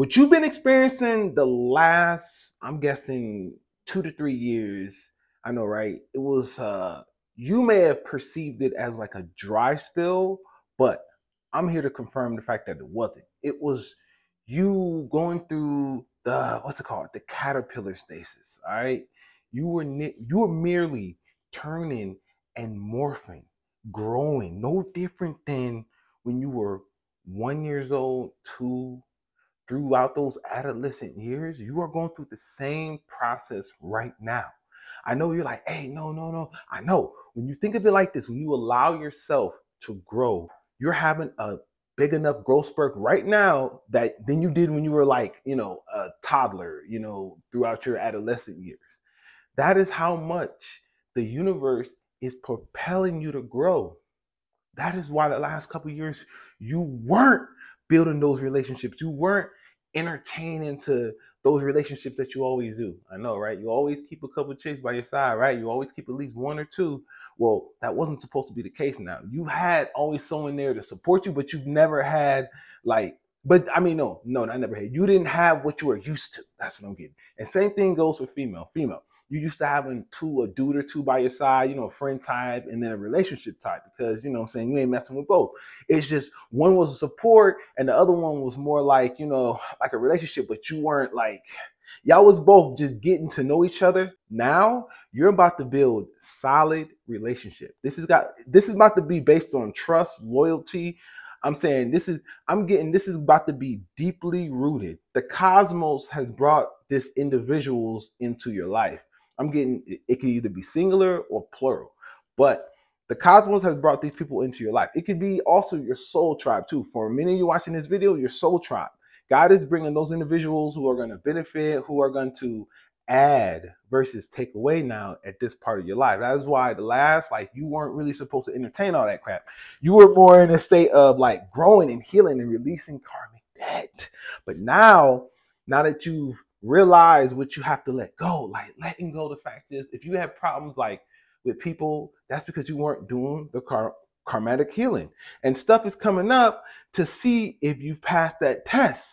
what you've been experiencing the last, I'm guessing, two to three years. I know, right? It was uh you may have perceived it as like a dry spill, but I'm here to confirm the fact that it wasn't. It was you going through the what's it called? The caterpillar stasis. All right. You were you were merely turning and morphing, growing, no different than when you were one years old, two, throughout those adolescent years, you are going through the same process right now. I know you're like, hey, no, no, no. I know. When you think of it like this, when you allow yourself to grow, you're having a big enough growth spurt right now that than you did when you were like, you know, a toddler, you know, throughout your adolescent years. That is how much the universe is propelling you to grow. That is why the last couple years you weren't building those relationships. You weren't entertaining into those relationships that you always do. I know, right? You always keep a couple chicks by your side, right? You always keep at least one or two. Well, that wasn't supposed to be the case now. You had always someone there to support you, but you've never had like, but I mean, no, no, I never had. You didn't have what you were used to. That's what I'm getting. And same thing goes for female. Female you used to having two, a dude or two by your side, you know, a friend type and then a relationship type because, you know I'm saying, you ain't messing with both. It's just one was a support and the other one was more like, you know, like a relationship, but you weren't like, y'all was both just getting to know each other. Now you're about to build solid relationship. This is got, this is about to be based on trust, loyalty, I'm saying this is I'm getting this is about to be deeply rooted. The cosmos has brought this individuals into your life. I'm getting it, could either be singular or plural, but the cosmos has brought these people into your life. It could be also your soul tribe too. For many of you watching this video, your soul tribe. God is bringing those individuals who are going to benefit, who are going to add versus take away now at this part of your life. That is why the last, like, you weren't really supposed to entertain all that crap. You were more in a state of like growing and healing and releasing karmic debt. But now, now that you've realize what you have to let go. Like letting go. The fact is, if you have problems like with people, that's because you weren't doing the car- karmatic healing. And stuff is coming up to see if you've passed that test.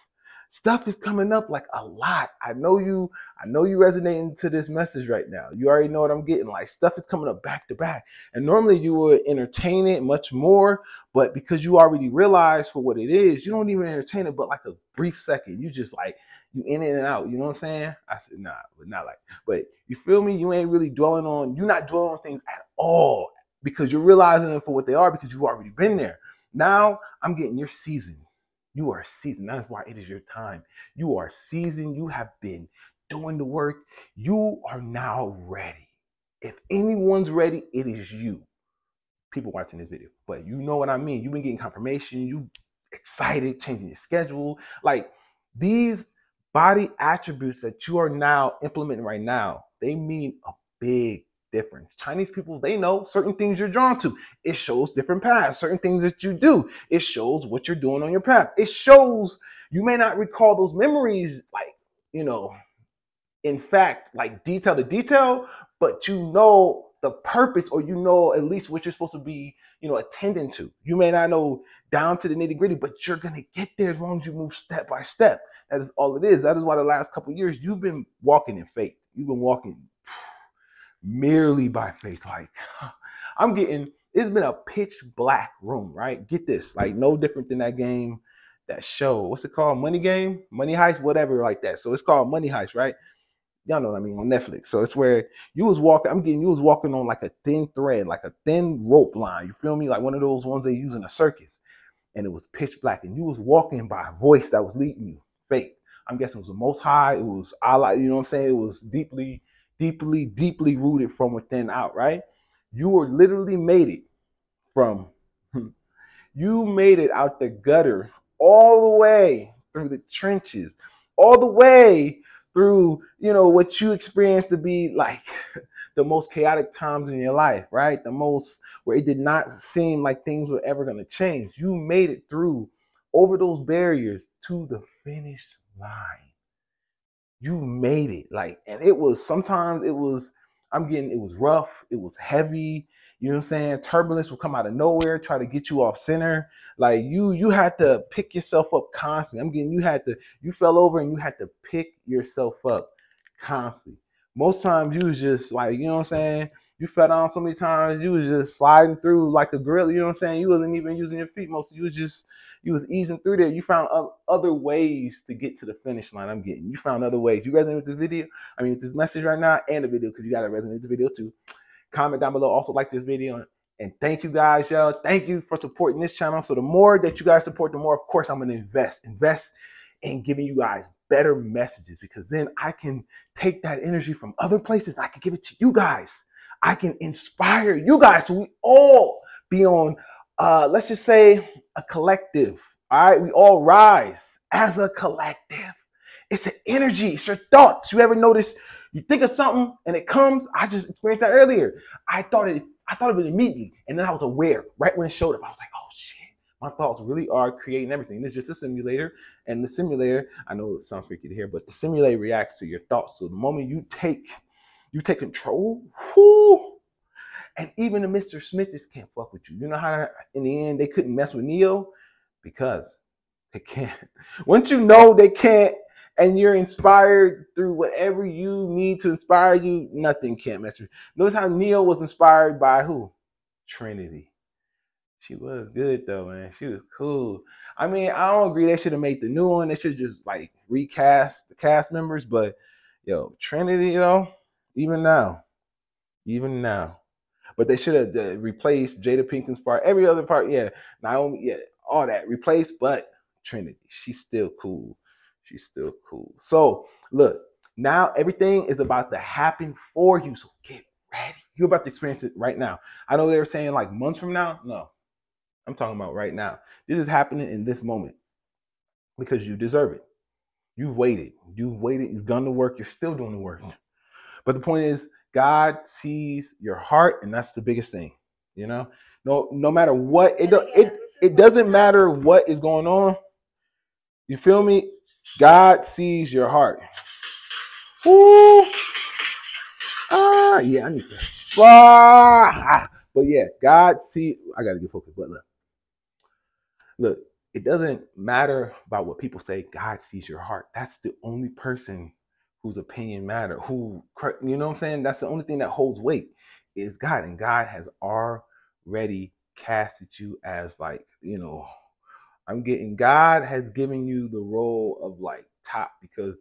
Stuff is coming up like a lot. I know you, I know you resonating to this message right now. You already know what I'm getting. Like stuff is coming up back to back. And normally you would entertain it much more, but because you already realize for what it is, you don't even entertain it, but like a brief second. You just like you in and out. You know what I'm saying? I said, nah, but not like, but you feel me? You ain't really dwelling on, you're not dwelling on things at all because you're realizing them for what they are because you've already been there. Now I'm getting your season. You are seasoned. That's why it is your time. You are seasoned. You have been doing the work. You are now ready. If anyone's ready, it is you. People watching this video, but you know what I mean. You've been getting confirmation. You excited, changing your schedule. Like these body attributes that you are now implementing right now, they mean a big difference. Chinese people, they know certain things you're drawn to. It shows different paths, certain things that you do. It shows what you're doing on your path. It shows you may not recall those memories like, you know, in fact, like detail to detail, but you know the purpose or you know at least what you're supposed to be, you know, attending to. You may not know down to the nitty gritty, but you're going to get there as long as you move step by step. That is all it is. That is why the last couple years you've been walking in faith. You've been walking merely by faith. Like I'm getting, it's been a pitch black room, right? Get this, like no different than that game, that show. What's it called? Money Game, Money Heist, whatever, like that. So it's called Money Heist, right? Y'all know what I mean on Netflix. So it's where you was walking. I'm getting you was walking on like a thin thread, like a thin rope line. You feel me? Like one of those ones they use in a circus. And it was pitch black, and you was walking by a voice that was leading you faith. I'm guessing it was the most high. It was Allah, you know what I'm saying? It was deeply, deeply, deeply rooted from within out, right? You were literally made it from you made it out the gutter all the way through the trenches, all the way through, you know, what you experienced to be like the most chaotic times in your life, right? The most where it did not seem like things were ever going to change. You made it through over those barriers to the finish line. You made it. Like, and it was sometimes it was I'm getting it was rough, it was heavy. You know what I'm saying? Turbulence will come out of nowhere, try to get you off center. Like you, you had to pick yourself up constantly. I'm getting you had to, you fell over and you had to pick yourself up constantly. Most times you was just like, you know what I'm saying? You fell down so many times, you was just sliding through like a gorilla, you know what I'm saying? You wasn't even using your feet most. You was just you was easing through there. You found other ways to get to the finish line. I'm getting. You found other ways. You resonate with this video? I mean, with this message right now and the video because you got to resonate with the video too. Comment down below. Also like this video. And thank you guys, y'all. Thank you for supporting this channel. So the more that you guys support, the more, of course, I'm going to invest. Invest in giving you guys better messages because then I can take that energy from other places. I can give it to you guys. I can inspire you guys so we all be on, uh, let's just say, a collective. All right, we all rise as a collective. It's an energy, it's your thoughts. You ever notice you think of something and it comes? I just experienced that earlier. I thought it, I thought of it immediately, and then I was aware right when it showed up. I was like, oh shit. My thoughts really are creating everything. It's just a simulator, and the simulator, I know it sounds freaky to hear, but the simulator reacts to your thoughts. So the moment you take you take control, whoo, and even the Mr. Smithies can't fuck with you. You know how in the end they couldn't mess with Neo? Because they can't. Once you know they can't, and you're inspired through whatever you need to inspire you, nothing can't mess with you. Notice how Neo was inspired by who? Trinity. She was good though, man. She was cool. I mean, I don't agree they should have made the new one. They should just like recast the cast members, but yo, Trinity, you know, even now, even now. But they should have uh, replaced Jada Pinkett's part, every other part. Yeah, Naomi, yeah, all that replaced. But Trinity, she's still cool. She's still cool. So look, now everything is about to happen for you. So get ready. You're about to experience it right now. I know they were saying like months from now. No, I'm talking about right now. This is happening in this moment because you deserve it. You've waited. You've waited. You've done the work. You're still doing the work. But the point is, God sees your heart, and that's the biggest thing. You know, no, no matter what it it it doesn't matter what is going on. You feel me? God sees your heart. Ooh. Ah, yeah, I need to. Ah, but yeah, God see. I gotta get focused. But look, look, it doesn't matter about what people say. God sees your heart. That's the only person whose opinion matter, who you know what I'm saying? That's the only thing that holds weight is God. And God has already casted you as like, you know, I'm getting God has given you the role of like top because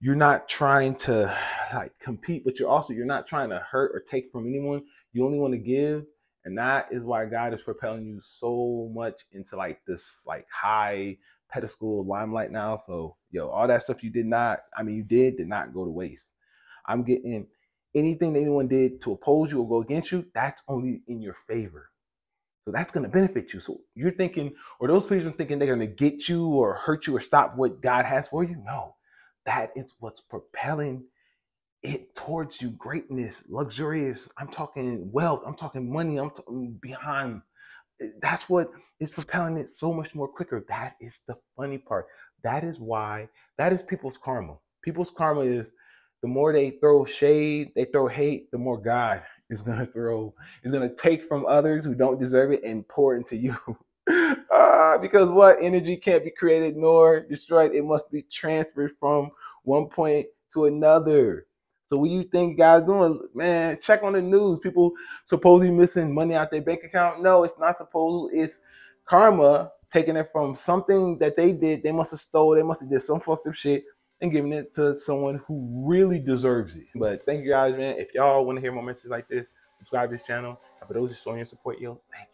you're not trying to like compete, but you're also you're not trying to hurt or take from anyone. You only want to give. And that is why God is propelling you so much into like this like high pedestal limelight now. So, yo, all that stuff you did not, I mean, you did, did not go to waste. I'm getting anything that anyone did to oppose you or go against you, that's only in your favor. So that's going to benefit you. So you're thinking, or those people are thinking they're going to get you or hurt you or stop what God has for you. No, that is what's propelling it towards you greatness, luxurious. I'm talking wealth. I'm talking money. I'm talking behind that's what is propelling it so much more quicker. That is the funny part. That is why, that is people's karma. People's karma is the more they throw shade, they throw hate, the more God is going to throw, is going to take from others who don't deserve it and pour into you. uh, because what energy can't be created nor destroyed, it must be transferred from one point to another. So what you think guys doing? Man, check on the news. People supposedly missing money out their bank account. No, it's not supposed. It's karma taking it from something that they did. They must have stole. They must have did some fucked up shit and giving it to someone who really deserves it. But thank you guys, man. If y'all want to hear more messages like this, subscribe to this channel. And for those who showing your support, yo, thank you.